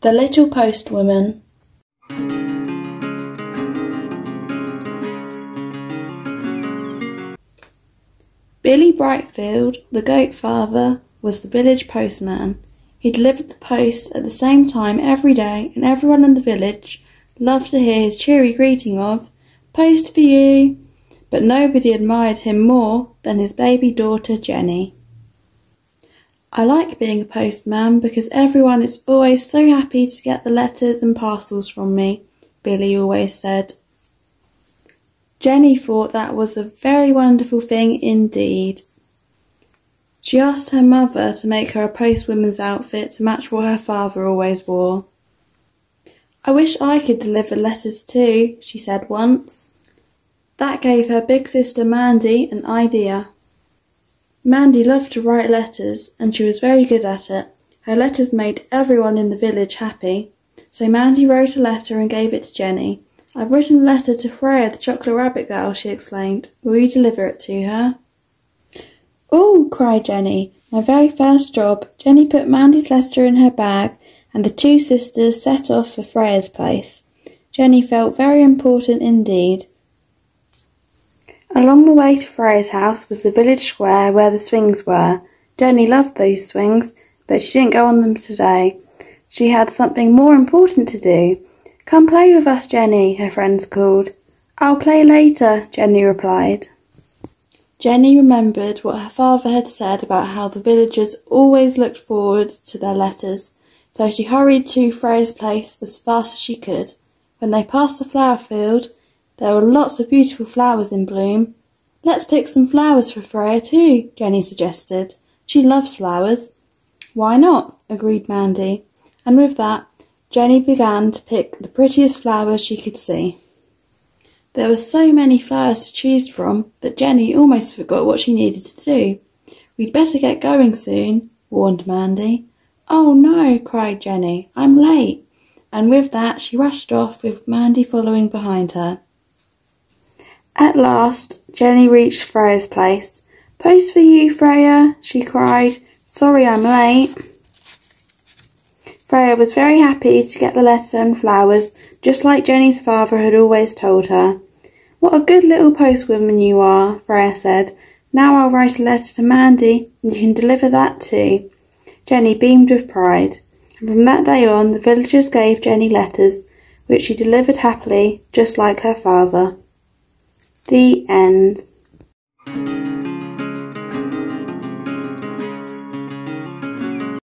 The Little Postwoman Billy Brightfield, the goat father, was the village postman. He delivered the post at the same time every day, and everyone in the village loved to hear his cheery greeting of, Post for you! But nobody admired him more than his baby daughter Jenny. I like being a postman because everyone is always so happy to get the letters and parcels from me, Billy always said. Jenny thought that was a very wonderful thing indeed. She asked her mother to make her a postwoman's outfit to match what her father always wore. I wish I could deliver letters too, she said once. That gave her big sister Mandy an idea. Mandy loved to write letters, and she was very good at it. Her letters made everyone in the village happy. So Mandy wrote a letter and gave it to Jenny. I've written a letter to Freya, the chocolate rabbit girl, she explained. Will you deliver it to her? Oh, cried Jenny. My very first job. Jenny put Mandy's letter in her bag, and the two sisters set off for Freya's place. Jenny felt very important indeed. Along the way to Freya's house was the village square where the swings were. Jenny loved those swings, but she didn't go on them today. She had something more important to do. Come play with us, Jenny, her friends called. I'll play later, Jenny replied. Jenny remembered what her father had said about how the villagers always looked forward to their letters, so she hurried to Freya's place as fast as she could. When they passed the flower field, there were lots of beautiful flowers in bloom. Let's pick some flowers for Freya too, Jenny suggested. She loves flowers. Why not? agreed Mandy. And with that, Jenny began to pick the prettiest flowers she could see. There were so many flowers to choose from that Jenny almost forgot what she needed to do. We'd better get going soon, warned Mandy. Oh no, cried Jenny, I'm late. And with that she rushed off with Mandy following behind her. At last, Jenny reached Freya's place. Post for you, Freya, she cried. Sorry I'm late. Freya was very happy to get the letter and flowers, just like Jenny's father had always told her. What a good little postwoman you are, Freya said. Now I'll write a letter to Mandy, and you can deliver that too. Jenny beamed with pride, and from that day on the villagers gave Jenny letters, which she delivered happily, just like her father. The end.